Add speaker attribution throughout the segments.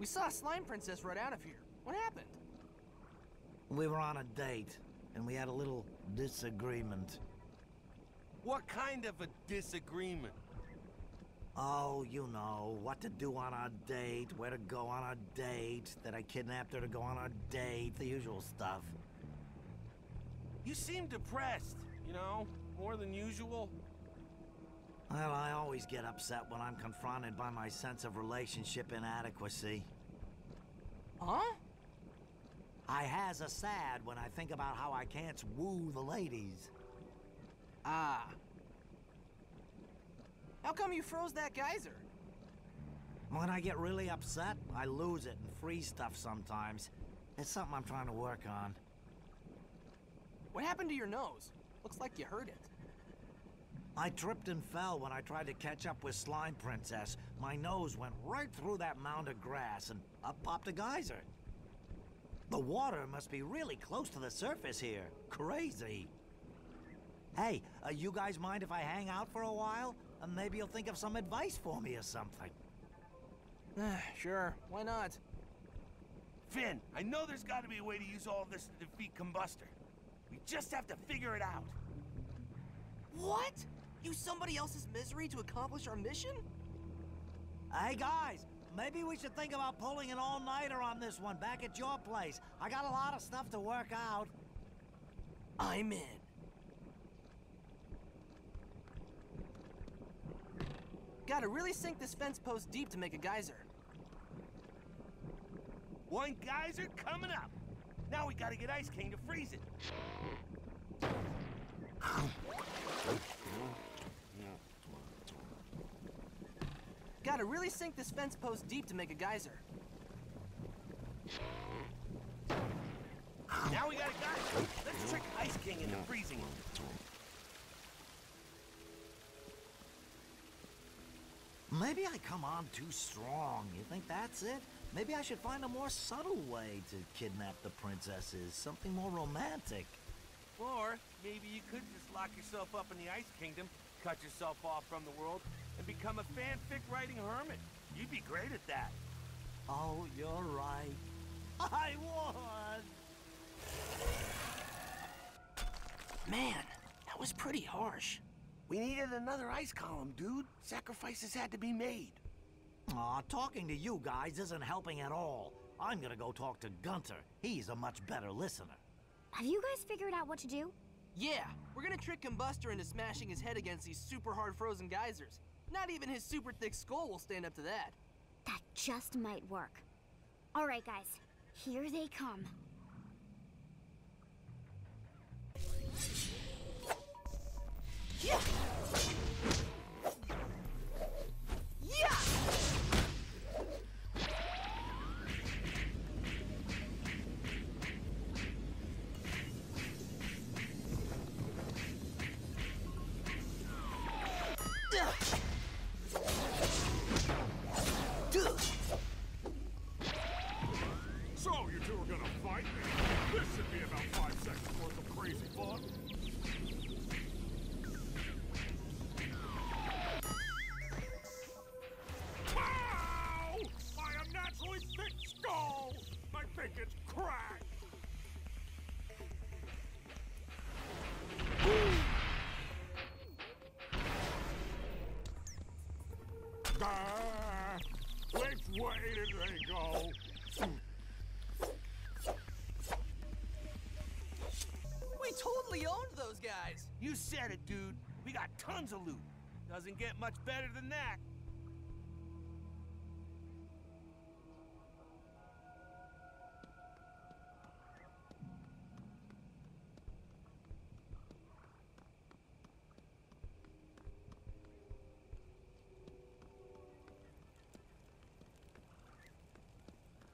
Speaker 1: We saw a slime princess right out of here. What happened?
Speaker 2: We were on a date, and we had a little disagreement.
Speaker 3: What kind of a disagreement?
Speaker 2: Oh, you know, what to do on our date, where to go on our date, that I kidnapped her to go on our date, the usual stuff.
Speaker 3: You seem depressed, you know, more than usual.
Speaker 2: Well, I always get upset when I'm confronted by my sense of relationship inadequacy.
Speaker 1: Huh?
Speaker 2: I has a sad when I think about how I can't woo the ladies.
Speaker 1: Ah. How come you froze that geyser?
Speaker 2: When I get really upset, I lose it and freeze stuff sometimes. It's something I'm trying to work on.
Speaker 1: What happened to your nose? Looks like you hurt it.
Speaker 2: I tripped and fell when I tried to catch up with Slime Princess. My nose went right through that mound of grass and up popped a geyser. The water must be really close to the surface here. Crazy. Hey, uh, you guys mind if I hang out for a while? And maybe you'll think of some advice for me or something.
Speaker 1: sure, why not?
Speaker 3: Finn, I know there's got to be a way to use all of this to defeat Combustor. We just have to figure it out.
Speaker 1: What? Use somebody else's misery to accomplish our mission?
Speaker 2: Hey guys, maybe we should think about pulling an all-nighter on this one back at your place. I got a lot of stuff to work out.
Speaker 1: I'm in. Gotta really sink this fence post deep to make a geyser.
Speaker 3: One geyser coming up. Now we gotta get Ice King to freeze it.
Speaker 1: Gotta really sink this fence post deep to make a geyser.
Speaker 3: Now we got a geyser. Let's trick Ice King into freezing it.
Speaker 2: Maybe I come on too strong. You think that's it? Maybe I should find a more subtle way to kidnap the princesses. Something more romantic.
Speaker 3: Or maybe you could just lock yourself up in the Ice Kingdom, cut yourself off from the world, and become a fanfic writing hermit. You'd be great at that.
Speaker 2: Oh, you're right. I won!
Speaker 1: Man, that was pretty harsh.
Speaker 3: We needed another ice column, dude. Sacrifices had to be made.
Speaker 2: Aw, talking to you guys isn't helping at all. I'm gonna go talk to Gunter. He's a much better listener.
Speaker 4: Have you guys figured out what to do?
Speaker 1: Yeah, we're gonna trick Combustor into smashing his head against these super hard frozen geysers. Not even his super thick skull will stand up to that.
Speaker 4: That just might work. All right, guys. Here they come.
Speaker 1: Yeah!
Speaker 5: Gonna
Speaker 3: tons of loot. Doesn't get much better than that.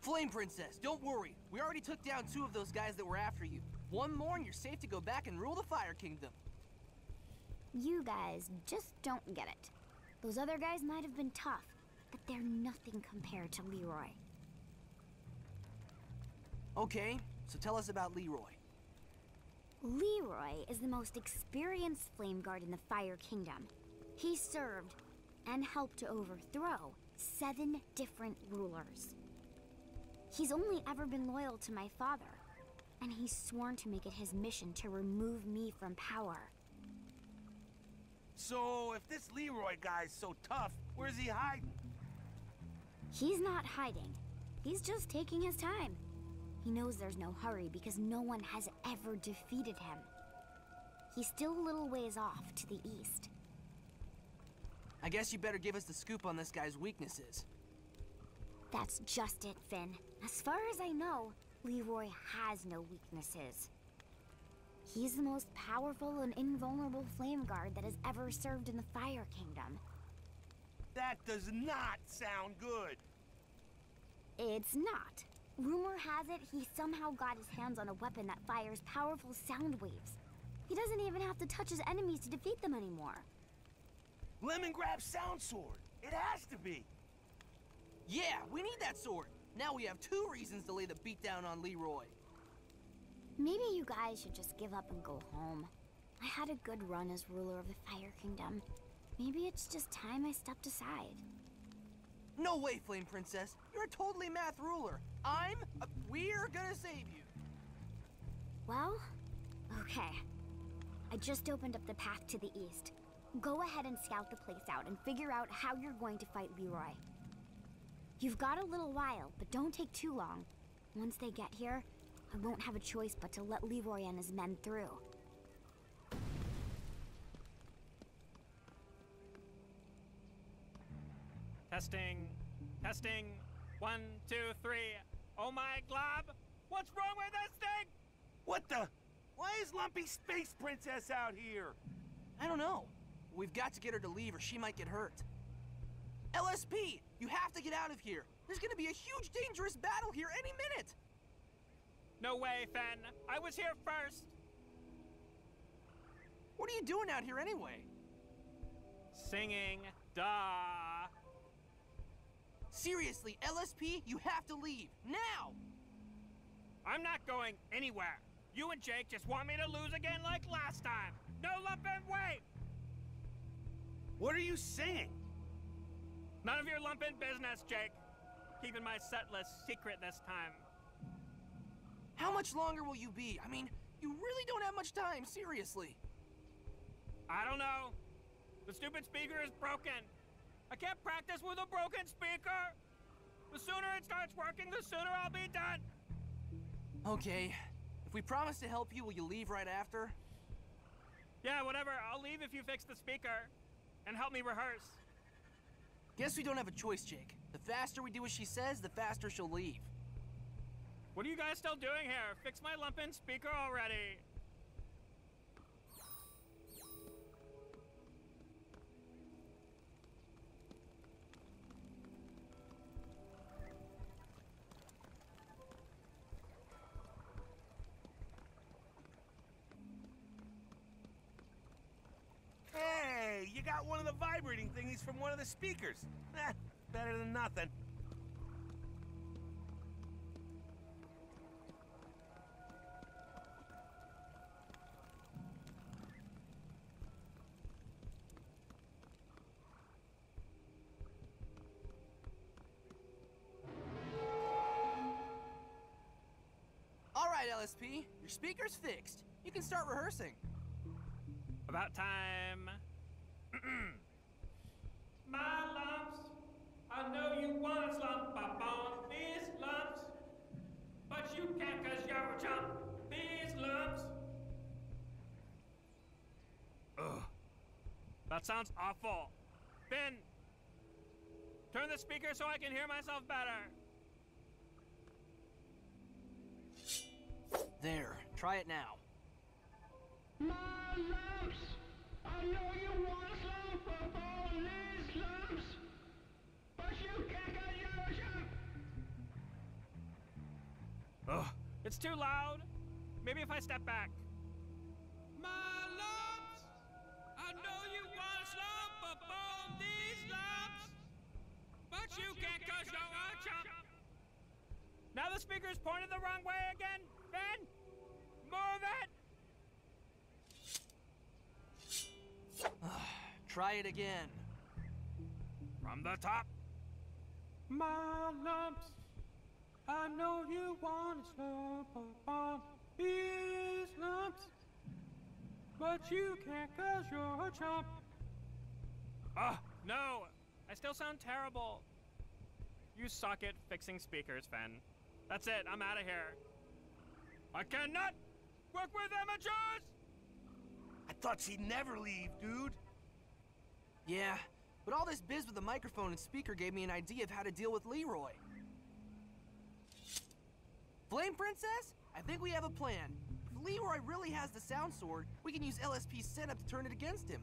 Speaker 1: Flame Princess, don't worry. We already took down two of those guys that were after you. One more and you're safe to go back and rule the Fire Kingdom.
Speaker 4: You guys just don't get it. Those other guys might have been tough, but they're nothing compared to Leroy.
Speaker 1: Okay, so tell us about Leroy.
Speaker 4: Leroy is the most experienced flame guard in the Fire Kingdom. He served and helped to overthrow seven different rulers. He's only ever been loyal to my father, and he's sworn to make it his mission to remove me from power.
Speaker 3: So, if this Leroy guy's so tough, where's he hiding?
Speaker 4: He's not hiding. He's just taking his time. He knows there's no hurry because no one has ever defeated him. He's still a little ways off to the east.
Speaker 1: I guess you better give us the scoop on this guy's weaknesses.
Speaker 4: That's just it, Finn. As far as I know, Leroy has no weaknesses. He's the most powerful and invulnerable flame guard that has ever served in the Fire Kingdom.
Speaker 3: That does not sound good.
Speaker 4: It's not. Rumor has it he somehow got his hands on a weapon that fires powerful sound waves. He doesn't even have to touch his enemies to defeat them anymore.
Speaker 3: Lemon Lemongrab's sound sword. It has to be.
Speaker 1: Yeah, we need that sword. Now we have two reasons to lay the beat down on Leroy.
Speaker 4: Maybe you guys should just give up and go home. I had a good run as ruler of the Fire Kingdom. Maybe it's just time I stepped aside.
Speaker 1: No way, Flame Princess. You're a totally math ruler. I'm. Uh, we're gonna save you.
Speaker 4: Well, okay. I just opened up the path to the east. Go ahead and scout the place out and figure out how you're going to fight Leroy. You've got a little while, but don't take too long. Once they get here, I won't have a choice but to let Leroy and his men through.
Speaker 6: Testing. Testing. One, two, three. Oh my glob! What's wrong with this thing?
Speaker 3: What the? Why is Lumpy Space Princess out here?
Speaker 1: I don't know. We've got to get her to leave or she might get hurt. LSP, you have to get out of here. There's gonna be a huge dangerous battle here any minute.
Speaker 6: No way, Fen. I was here first.
Speaker 1: What are you doing out here anyway?
Speaker 6: Singing. Duh.
Speaker 1: Seriously, LSP, you have to leave. Now!
Speaker 6: I'm not going anywhere. You and Jake just want me to lose again like last time. No lumpin' wait!
Speaker 3: What are you saying?
Speaker 6: None of your lumpin' business, Jake. Keeping my set list secret this time.
Speaker 1: How much longer will you be? I mean, you really don't have much time, seriously.
Speaker 6: I don't know. The stupid speaker is broken. I can't practice with a broken speaker. The sooner it starts working, the sooner I'll be done.
Speaker 1: Okay. If we promise to help you, will you leave right after?
Speaker 6: Yeah, whatever. I'll leave if you fix the speaker. And help me rehearse.
Speaker 1: Guess we don't have a choice, Jake. The faster we do as she says, the faster she'll leave.
Speaker 6: What are you guys still doing here? Fix my lumpin' speaker already.
Speaker 3: Hey, you got one of the vibrating thingies from one of the speakers. Eh, better than nothing.
Speaker 1: Your speaker's fixed. You can start rehearsing.
Speaker 6: About time. My lumps, I know you these lumps, but you can't cause you're a chump. These lumps. Ugh. That sounds awful. Ben, turn the speaker so I can hear myself better.
Speaker 1: There, try it now.
Speaker 7: My lumps! I know you want to slump up all these lumps, but you can't get your jump.
Speaker 6: Ugh, it's too loud. Maybe if I step back. My lumps! I know you want to slump up on these lumps, but you can't cause you're a chump. Now the speaker's pointed the wrong way again. Ben,
Speaker 1: Try it again.
Speaker 6: From the top. My lumps, I know you want to slump upon these lumps, but you can't cause you're a chump. Ah, no! I still sound terrible. You suck at fixing speakers, Fen. That's it, I'm out of here. I cannot work with amateurs!
Speaker 3: I thought she'd never leave, dude.
Speaker 1: Yeah, but all this biz with the microphone and speaker gave me an idea of how to deal with Leroy. Flame Princess? I think we have a plan. If Leroy really has the sound sword, we can use LSP's setup to turn it against him.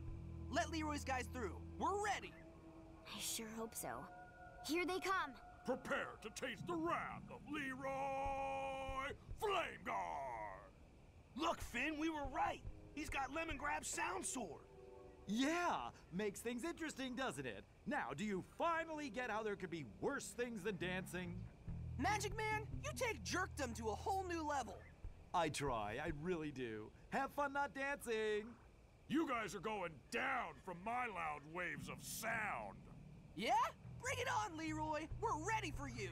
Speaker 1: Let Leroy's guys through. We're ready.
Speaker 4: I sure hope so. Here they come.
Speaker 5: Prepare to taste the wrath of Leroy Flameguard!
Speaker 3: Look, Finn, we were right. He's got Lemongrab's sound sword.
Speaker 8: Yeah, makes things interesting, doesn't it? Now, do you finally get how there could be worse things than dancing?
Speaker 1: Magic Man, you take jerkdom to a whole new level.
Speaker 8: I try, I really do. Have fun not dancing.
Speaker 5: You guys are going down from my loud waves of sound.
Speaker 1: Yeah? Bring it on, Leroy. We're ready for you.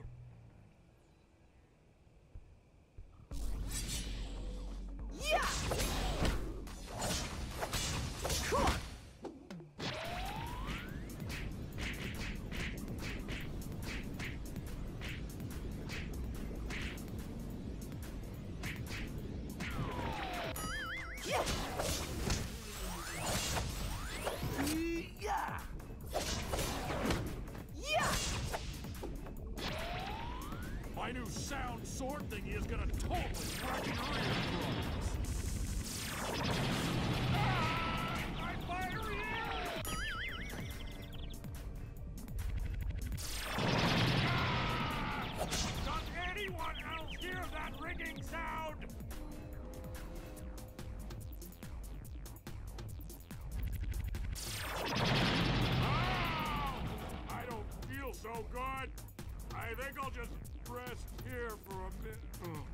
Speaker 5: I think I'll just rest here for a minute.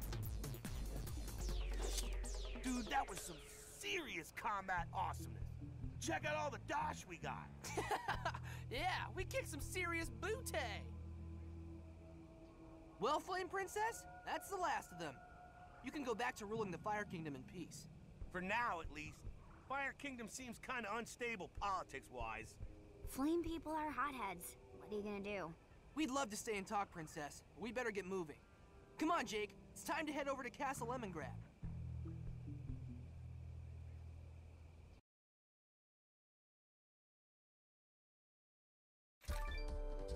Speaker 3: Dude, that was some serious combat awesomeness. Check out all the dosh we got.
Speaker 1: yeah, we kicked some serious booty. Well, Flame Princess, that's the last of them. You can go back to ruling the Fire Kingdom in peace.
Speaker 3: For now, at least. Fire Kingdom seems kind of unstable politics-wise.
Speaker 4: Flame people are hotheads. What are you gonna do?
Speaker 1: We'd love to stay and talk, Princess. We better get moving. Come on, Jake. It's time to head over to Castle Lemongrab.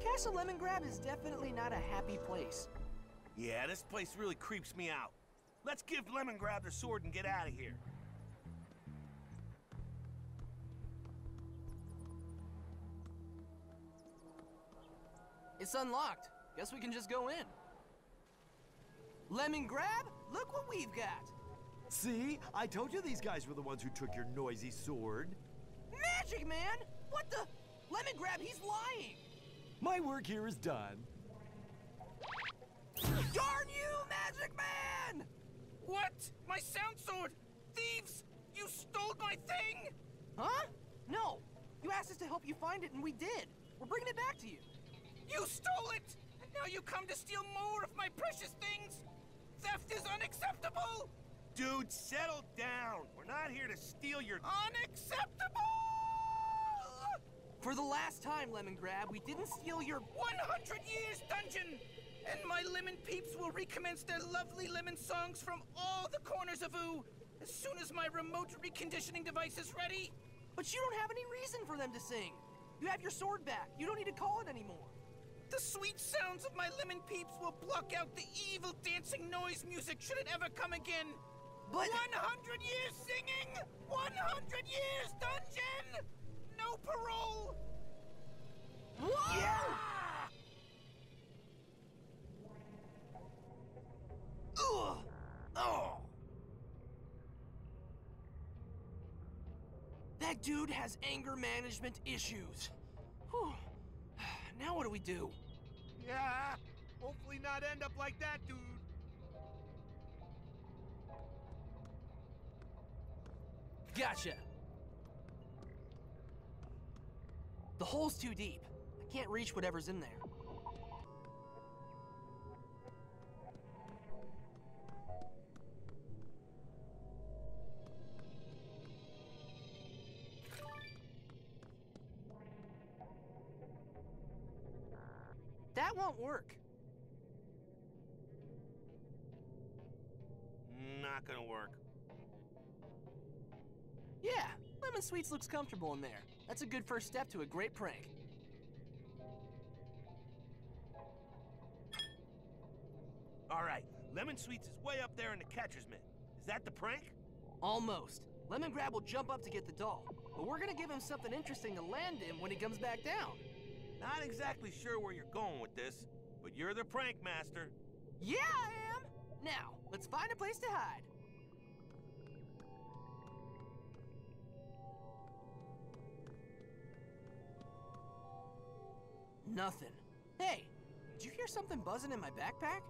Speaker 1: Castle Lemongrab is definitely not a happy place.
Speaker 3: Yeah, this place really creeps me out. Let's give Lemon the sword and get out of here.
Speaker 1: It's unlocked. Guess we can just go in. Lemongrab, look what we've got.
Speaker 8: See? I told you these guys were the ones who took your noisy sword.
Speaker 1: Magic Man! What the? Lemongrab, he's lying!
Speaker 8: My work here is done.
Speaker 1: Darn you, Magic Man!
Speaker 6: What? My sound sword! Thieves! You stole my thing!
Speaker 1: Huh? No. You asked us to help you find it, and we did. We're bringing it back to you.
Speaker 6: You stole it! And now you come to steal more of my precious things? Theft is unacceptable!
Speaker 3: Dude, settle down. We're not here to steal your...
Speaker 6: Unacceptable!
Speaker 1: For the last time, Lemongrab, we didn't steal your.
Speaker 6: 100 years dungeon! And my lemon peeps will recommence their lovely lemon songs from all the corners of Ooo as soon as my remote reconditioning device is ready.
Speaker 1: But you don't have any reason for them to sing. You have your sword back. You don't need to call it anymore.
Speaker 6: The sweet sounds of my lemon peeps will block out the evil dancing noise music should it ever come again.
Speaker 1: But.
Speaker 6: 100 years singing! 100 years dungeon! No parole!
Speaker 1: Whoa!
Speaker 3: Yeah!
Speaker 1: Ugh! Oh! That dude has anger management issues. Whew. Now what do we do?
Speaker 3: Yeah, hopefully not end up like that, dude.
Speaker 1: Gotcha. The hole's too deep. I can't reach whatever's in there. Work.
Speaker 3: Not gonna work.
Speaker 1: Yeah, Lemon Sweets looks comfortable in there. That's a good first step to a great prank.
Speaker 3: All right, Lemon Sweets is way up there in the catcher's mitt. Is that the prank?
Speaker 1: Almost. Lemongrab will jump up to get the doll, but we're gonna give him something interesting to land in when he comes back down.
Speaker 3: Not exactly sure where you're going with this, but you're the prank master.
Speaker 1: Yeah, I am! Now, let's find a place to hide. Nothing. Hey, did you hear something buzzing in my backpack?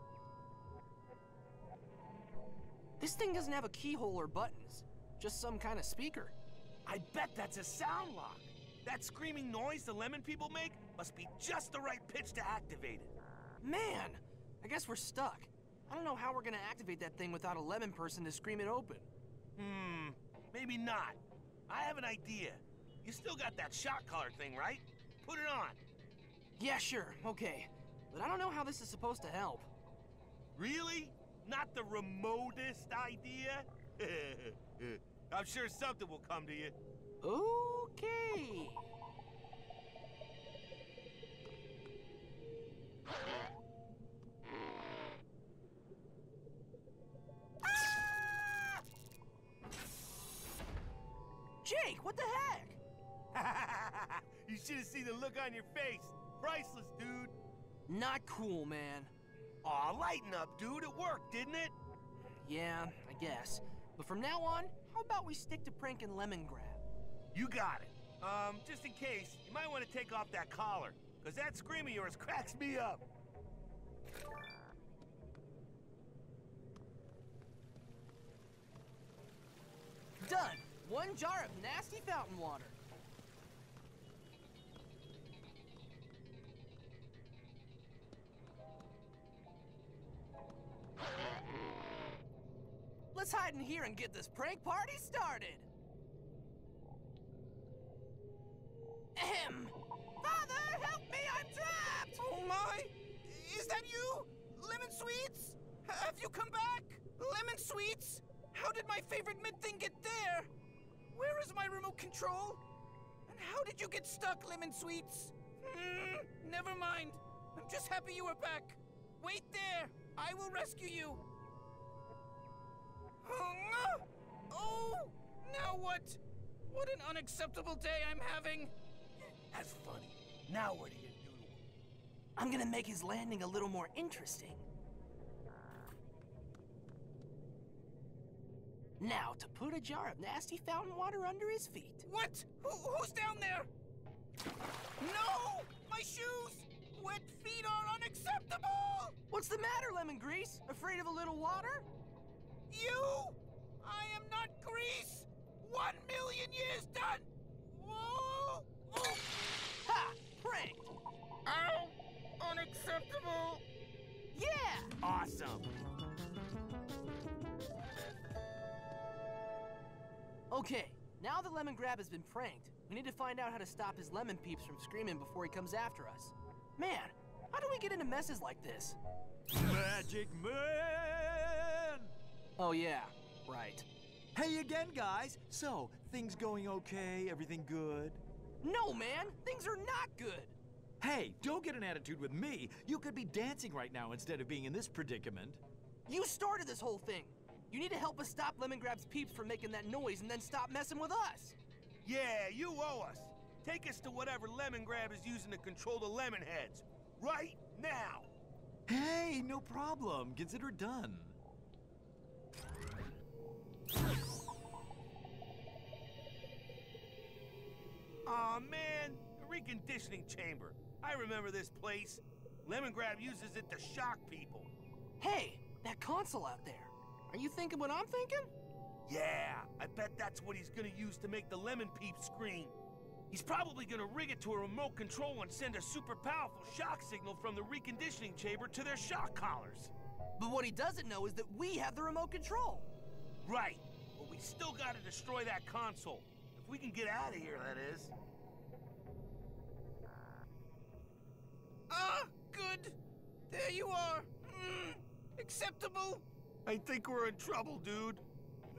Speaker 1: This thing doesn't have a keyhole or buttons, just some kind of speaker.
Speaker 3: I bet that's a sound lock. That screaming noise the lemon people make must be just the right pitch to activate it.
Speaker 1: Man, I guess we're stuck. I don't know how we're gonna activate that thing without a lemon person to scream it open.
Speaker 3: Hmm, maybe not. I have an idea. You still got that shock collar thing, right? Put it on.
Speaker 1: Yeah, sure, okay. But I don't know how this is supposed to help.
Speaker 3: Really? Not the remotest idea? I'm sure something will come to you.
Speaker 1: Okay. Jake, what the heck?
Speaker 3: you should have seen the look on your face. Priceless, dude.
Speaker 1: Not cool, man.
Speaker 3: Aw, lighten up, dude. It worked, didn't it?
Speaker 1: Yeah, I guess. But from now on, how about we stick to pranking Lemongrab?
Speaker 3: You got it. Um, just in case, you might want to take off that collar, because that scream of yours cracks me up.
Speaker 1: Done! One jar of nasty fountain water. Let's hide in here and get this prank party started!
Speaker 9: Did my favorite mid thing get there? Where is my remote control? And how did you get stuck, Lemon Sweets? Hmm, never mind. I'm just happy you are back. Wait there. I will rescue you. Oh, now what? What an unacceptable day I'm having.
Speaker 3: That's funny. Now what do you do to him?
Speaker 1: I'm gonna make his landing a little more interesting. Now, to put a jar of nasty fountain water under his feet.
Speaker 9: What? Who, who's down there? No! My shoes! Wet feet are unacceptable!
Speaker 1: What's the matter, Lemon Grease? Afraid of a little water?
Speaker 9: You! I am not Grease! One million years done! Whoa! Oh.
Speaker 1: Ha! Pranked!
Speaker 9: Ow! Unacceptable!
Speaker 1: Yeah!
Speaker 3: Awesome.
Speaker 1: Okay, now that Lemongrab has been pranked, we need to find out how to stop his lemon peeps from screaming before he comes after us. Man, how do we get into messes like this?
Speaker 8: Magic Man!
Speaker 1: Oh yeah, right.
Speaker 8: Hey again, guys. So, things going okay? Everything good?
Speaker 1: No, man, things are not good.
Speaker 8: Hey, don't get an attitude with me. You could be dancing right now instead of being in this predicament.
Speaker 1: You started this whole thing. You need to help us stop Lemongrab's peeps from making that noise and then stop messing with us.
Speaker 3: Yeah, you owe us. Take us to whatever Lemongrab is using to control the lemon heads. Right now.
Speaker 8: Hey, no problem. Consider it done.
Speaker 3: Aw, man, the reconditioning chamber. I remember this place. Lemongrab uses it to shock people.
Speaker 1: Hey, that console out there. Are you thinking what I'm thinking?
Speaker 3: Yeah, I bet that's what he's gonna use to make the lemon peep scream. He's probably gonna rig it to a remote control and send a super powerful shock signal from the reconditioning chamber to their shock collars.
Speaker 1: But what he doesn't know is that we have the remote control.
Speaker 3: Right, but we still gotta destroy that console. If we can get out of here, that is.
Speaker 9: Ah! good. There you are. Mm, acceptable.
Speaker 3: I think we're in trouble, dude.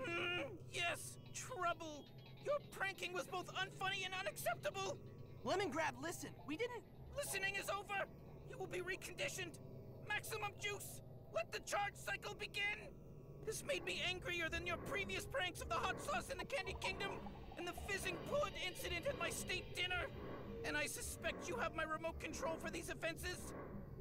Speaker 9: Mm, yes, trouble. Your pranking was both unfunny and unacceptable.
Speaker 1: Lemongrab, listen. We didn't.
Speaker 9: Listening is over. You will be reconditioned. Maximum juice. Let the charge cycle begin. This made me angrier than your previous pranks of the hot sauce in the Candy Kingdom and the fizzing pud incident at my state dinner. And I suspect you have my remote control for these offenses.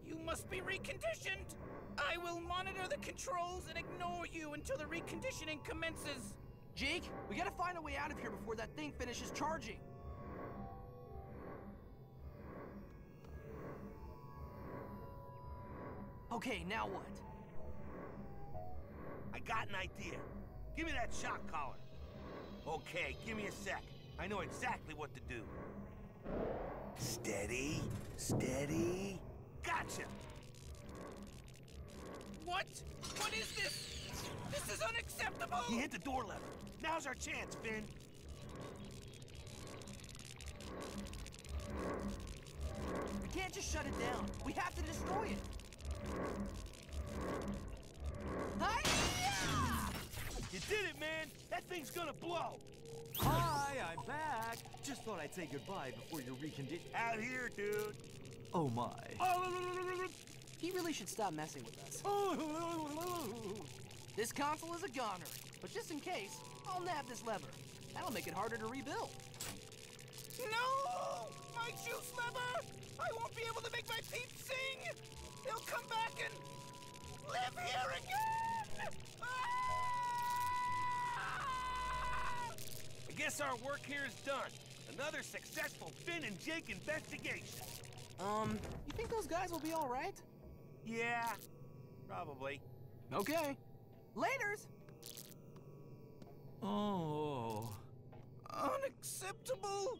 Speaker 9: You must be reconditioned. I will monitor the controls and ignore you until the reconditioning commences.
Speaker 1: Jake, we gotta find a way out of here before that thing finishes charging. Okay, now what?
Speaker 3: I got an idea. Give me that shock collar. Okay, give me a sec. I know exactly what to do. Steady, steady. Gotcha!
Speaker 9: What? What is this? This is unacceptable!
Speaker 3: You hit the door lever. Now's our chance, Finn.
Speaker 1: We can't just shut it down. We have to destroy it. Hi-ya!
Speaker 3: You did it, man! That thing's gonna blow!
Speaker 8: Hi, I'm back. Just thought I'd say goodbye before your recondition.
Speaker 3: Out here, dude!
Speaker 8: Oh my.
Speaker 1: Oh, He really should stop messing with us. This console is a goner, but just in case, I'll nab this lever. That'll make it harder to rebuild.
Speaker 9: No! My juice lever! I won't be able to make my peeps sing! They'll come back and live here again! Ah!
Speaker 3: I guess our work here is done. Another successful Finn and Jake investigation.
Speaker 1: Um, you think those guys will be all right?
Speaker 3: Yeah, probably.
Speaker 1: Okay. Laters!
Speaker 8: Oh.
Speaker 9: Unacceptable!